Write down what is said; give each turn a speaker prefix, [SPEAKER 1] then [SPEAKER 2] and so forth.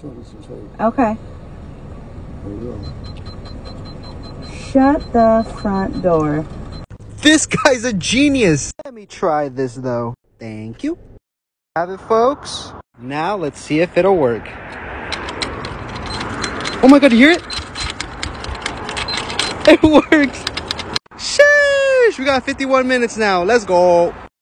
[SPEAKER 1] some tape.
[SPEAKER 2] Okay.
[SPEAKER 1] There you go.
[SPEAKER 2] Shut the front door.
[SPEAKER 3] This guy's a genius. Let me try this though. Thank you. Have it, folks. Now let's see if it'll work. Oh my god, you hear it? It works. Sheesh, we got 51 minutes now. Let's go.